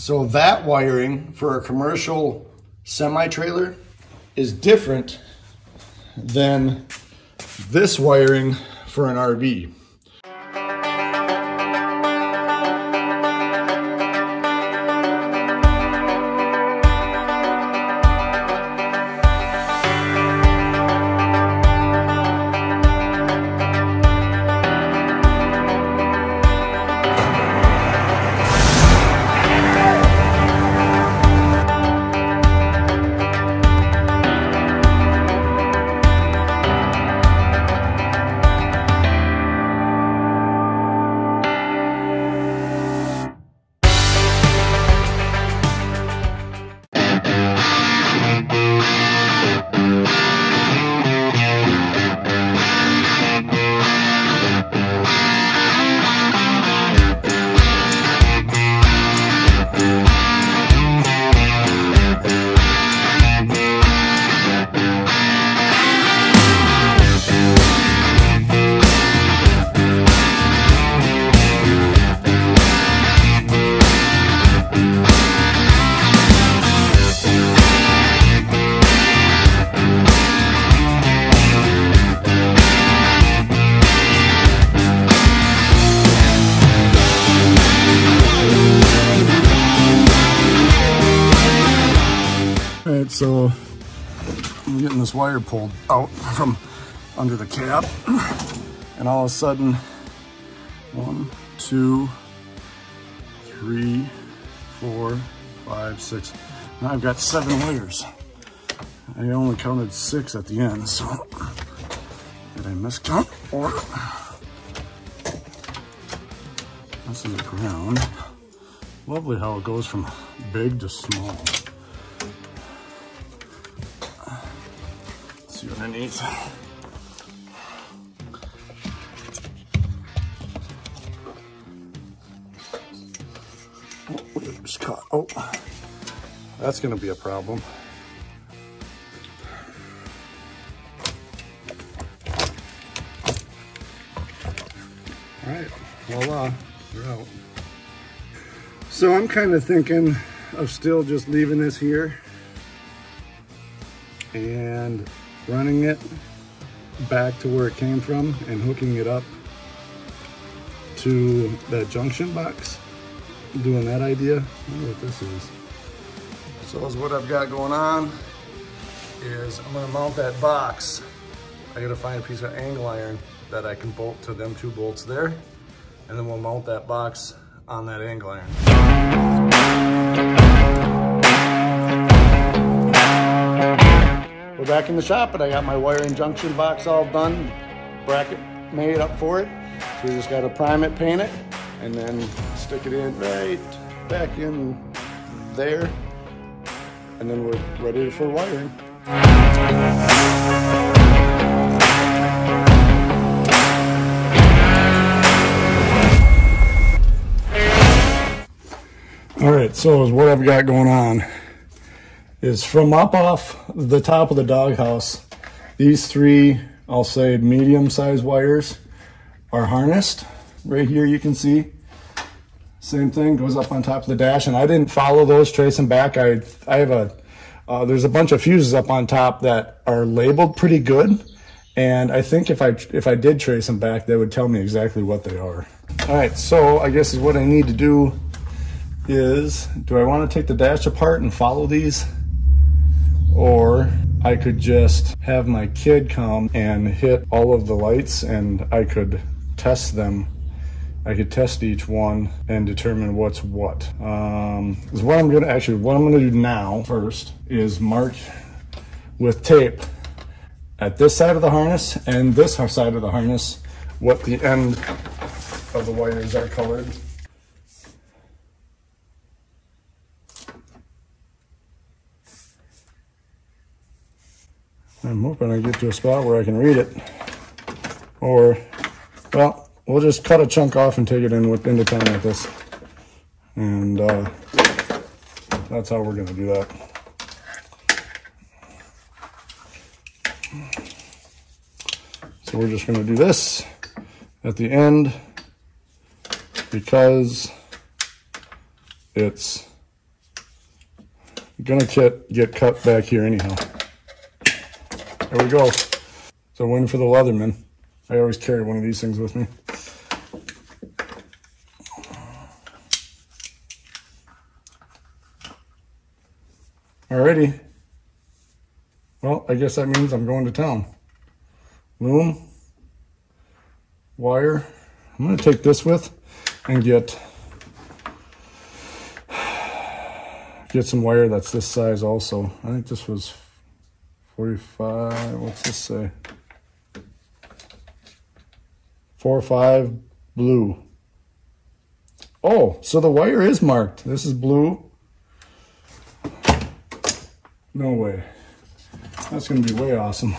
So that wiring for a commercial semi-trailer is different than this wiring for an RV. So I'm getting this wire pulled out from under the cap. And all of a sudden, one, two, three, four, five, six. Now I've got seven wires. I only counted six at the end, so did I miscount or this is the ground. Lovely how it goes from big to small. Underneath. Oh, caught. Oh, that's gonna be a problem. All right, voila, you're out. So I'm kind of thinking of still just leaving this here and running it back to where it came from and hooking it up to that junction box. Doing that idea. I wonder what this is. So what I've got going on is I'm gonna mount that box. I gotta find a piece of angle iron that I can bolt to them two bolts there. And then we'll mount that box on that angle iron. Back in the shop, but I got my wiring junction box all done, bracket made up for it. So we just got to prime it, paint it, and then stick it in right back in there. And then we're ready for wiring. All right, so what I've got going on is from up off the top of the doghouse, these three, I'll say medium sized wires are harnessed. Right here you can see. Same thing goes up on top of the dash and I didn't follow those, trace them back. I, I have a, uh, there's a bunch of fuses up on top that are labeled pretty good. And I think if I, if I did trace them back, they would tell me exactly what they are. All right, so I guess what I need to do is, do I want to take the dash apart and follow these? Or I could just have my kid come and hit all of the lights and I could test them. I could test each one and determine what's what. Um, is what I'm gonna, actually, what I'm gonna do now first is mark with tape at this side of the harness and this side of the harness what the end of the wires are colored. I'm hoping I get to a spot where I can read it. Or, well, we'll just cut a chunk off and take it in with into town like this. And uh, that's how we're gonna do that. So we're just gonna do this at the end because it's gonna get, get cut back here anyhow. There we go. So win for the Leatherman. I always carry one of these things with me. Alrighty. Well, I guess that means I'm going to town. Loom, wire. I'm going to take this with and get get some wire that's this size also. I think this was 45, what's this say? 4 or 5 blue. Oh, so the wire is marked. This is blue. No way. That's going to be way awesome.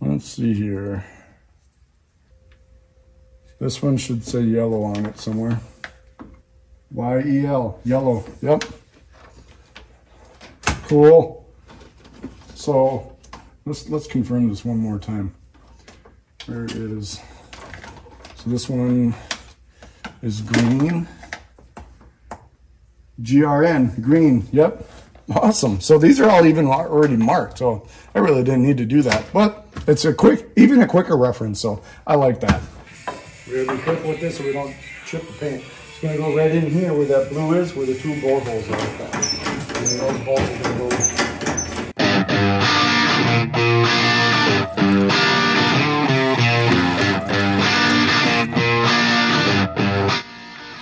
Let's see here. This one should say yellow on it somewhere. Y-E-L, yellow, yep. Cool. So let's let's confirm this one more time. There it is. So this one is green. GRN, green, yep. Awesome. So these are all even already marked. So I really didn't need to do that. But it's a quick, even a quicker reference. So I like that. We're to be careful with this so we don't chip the paint. It's to go right in here where that blue is, where the two bolt holes are. And those bolts are going to go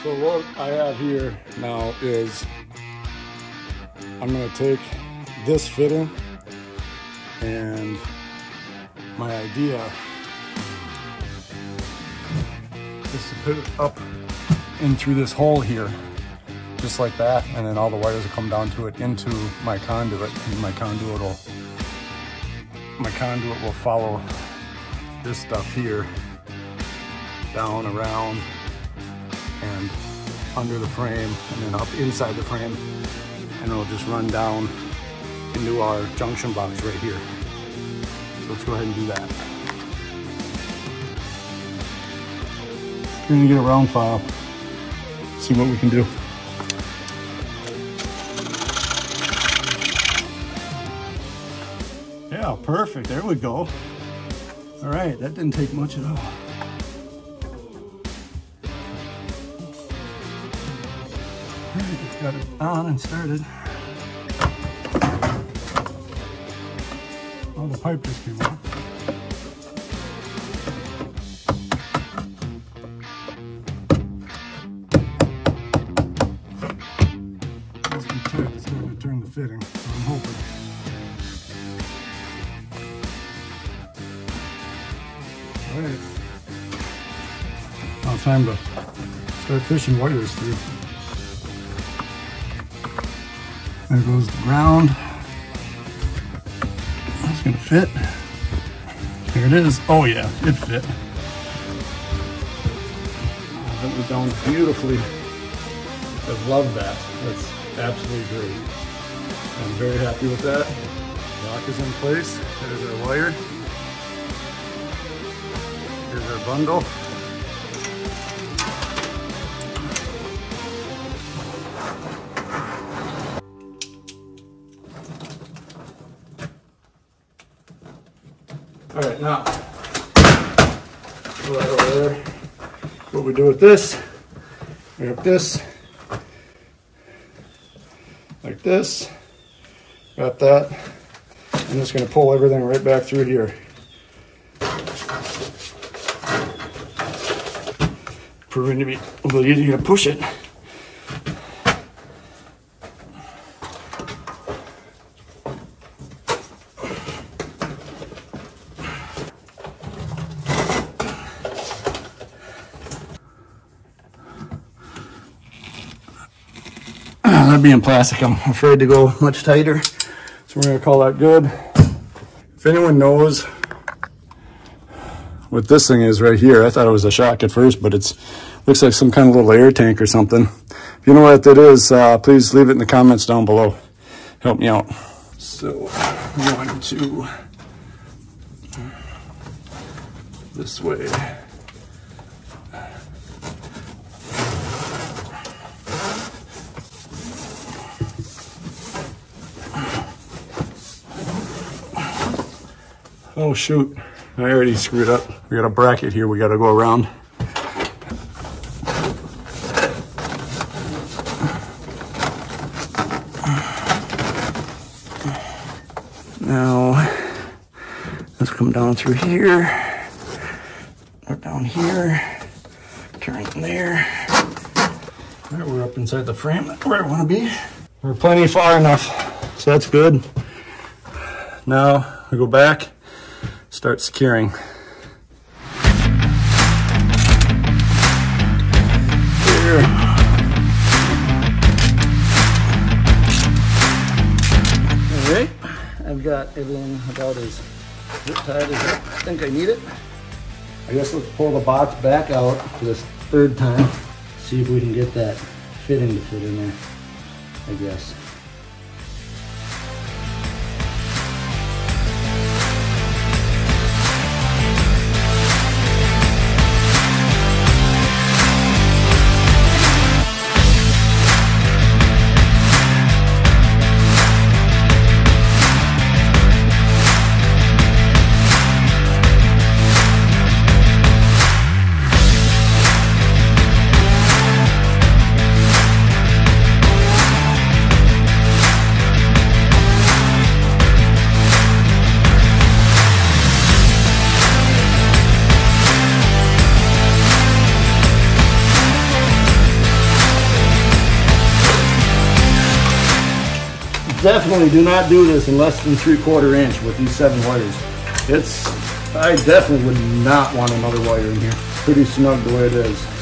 So what I have here now is I'm going to take this fitting and my idea. Is to put it up in through this hole here just like that and then all the wires will come down to it into my conduit and my conduit will my conduit will follow this stuff here down around and under the frame and then up inside the frame and it'll just run down into our junction box right here. So let's go ahead and do that. We're gonna get a round file, see what we can do. Yeah, perfect, there we go. All right, that didn't take much at all. got it on and started. Oh, the pipe just came off. It's going to turn the fitting, I'm hoping. Time to start fishing wires through. There goes the ground. It's gonna fit. There it is. Oh yeah, it fit. Oh, that went down beautifully. I love that. That's absolutely great. I'm very happy with that. Lock is in place. There's our wire. Here's our bundle. What we do with this, we have this, like this, got that. I'm just gonna pull everything right back through here. Proving to be a little easier to push it. that being plastic, I'm afraid to go much tighter. So we're gonna call that good. If anyone knows what this thing is right here, I thought it was a shock at first, but it's looks like some kind of little air tank or something. If you know what that is, uh, please leave it in the comments down below. Help me out. So going to this way. Oh shoot, I already screwed up. We got a bracket here we gotta go around. Now, let's come down through here, or down here, turn there. All right, we're up inside the frame where I wanna be. We're plenty far enough, so that's good. Now, we go back, start securing. Here. All right, I've got everything about as zip tied as I think I need it. I guess let's pull the box back out for this third time. See if we can get that fitting to fit in there, I guess. Definitely do not do this in less than three quarter inch with these seven wires. It's, I definitely would not want another wire in here. Pretty snug the way it is.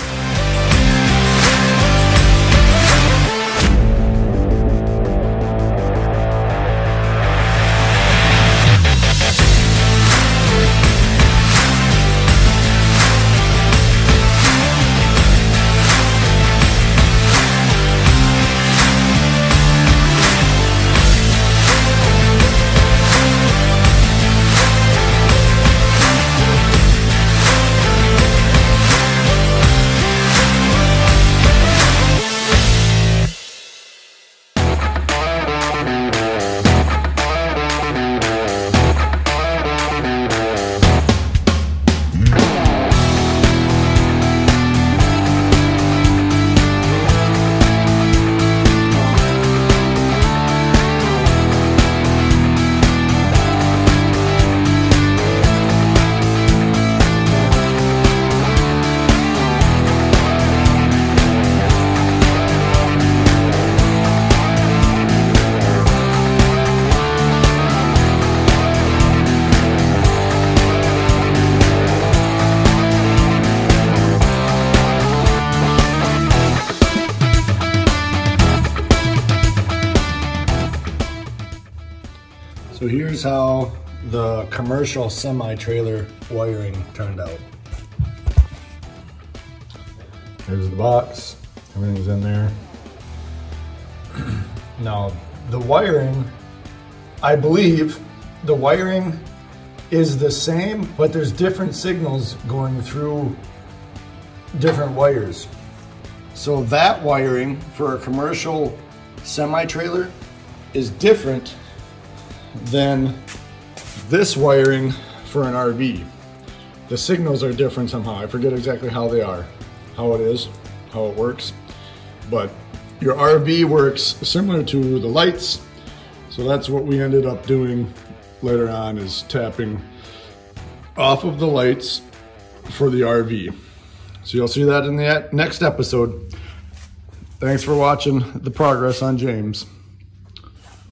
Here's how the commercial semi-trailer wiring turned out. Here's the box, everything's in there. now, the wiring, I believe the wiring is the same, but there's different signals going through different wires. So that wiring for a commercial semi-trailer is different than this wiring for an RV. The signals are different somehow. I forget exactly how they are, how it is, how it works. But your RV works similar to the lights. So that's what we ended up doing later on is tapping off of the lights for the RV. So you'll see that in the next episode. Thanks for watching the progress on James.